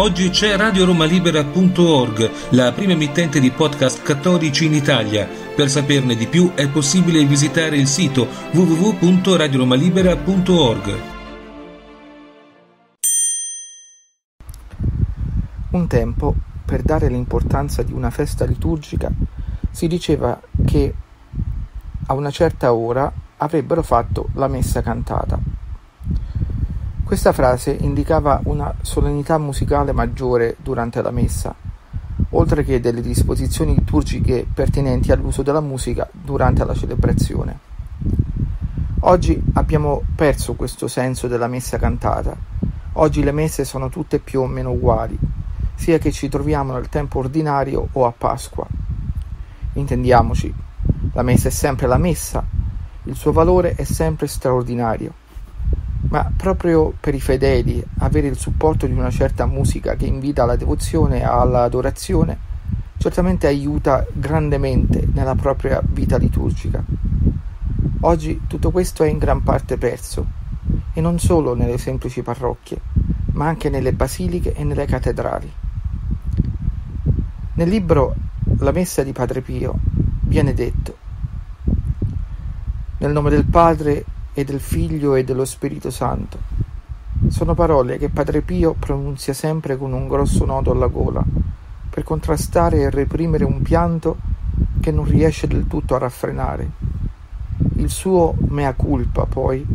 Oggi c'è radioromalibera.org, la prima emittente di podcast cattolici in Italia. Per saperne di più è possibile visitare il sito www.radioromalibera.org. Un tempo, per dare l'importanza di una festa liturgica, si diceva che a una certa ora avrebbero fatto la messa cantata. Questa frase indicava una solennità musicale maggiore durante la messa, oltre che delle disposizioni liturgiche pertinenti all'uso della musica durante la celebrazione. Oggi abbiamo perso questo senso della messa cantata. Oggi le messe sono tutte più o meno uguali, sia che ci troviamo nel tempo ordinario o a Pasqua. Intendiamoci, la messa è sempre la messa, il suo valore è sempre straordinario ma proprio per i fedeli avere il supporto di una certa musica che invita alla devozione e all'adorazione certamente aiuta grandemente nella propria vita liturgica. Oggi tutto questo è in gran parte perso, e non solo nelle semplici parrocchie, ma anche nelle basiliche e nelle cattedrali. Nel libro La messa di Padre Pio viene detto Nel nome del Padre e del Figlio e dello Spirito Santo. Sono parole che Padre Pio pronunzia sempre con un grosso nodo alla gola, per contrastare e reprimere un pianto che non riesce del tutto a raffrenare. Il suo mea culpa, poi,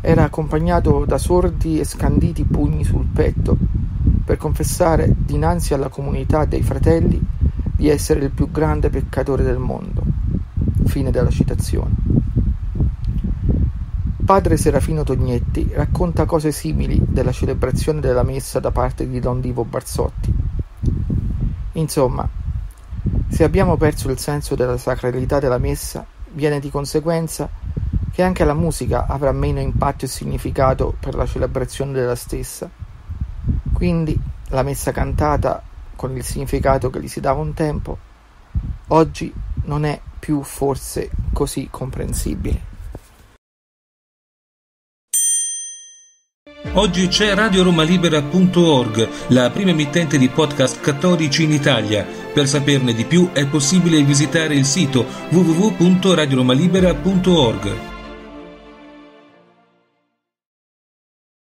era accompagnato da sordi e scanditi pugni sul petto, per confessare dinanzi alla comunità dei fratelli di essere il più grande peccatore del mondo. Fine della citazione. Padre Serafino Tognetti racconta cose simili della celebrazione della messa da parte di Don Divo Barzotti. Insomma, se abbiamo perso il senso della sacralità della messa, viene di conseguenza che anche la musica avrà meno impatto e significato per la celebrazione della stessa. Quindi la messa cantata con il significato che gli si dava un tempo, oggi non è più forse così comprensibile. Oggi c'è radioromalibera.org, la prima emittente di podcast cattolici in Italia. Per saperne di più è possibile visitare il sito www.radioromalibera.org.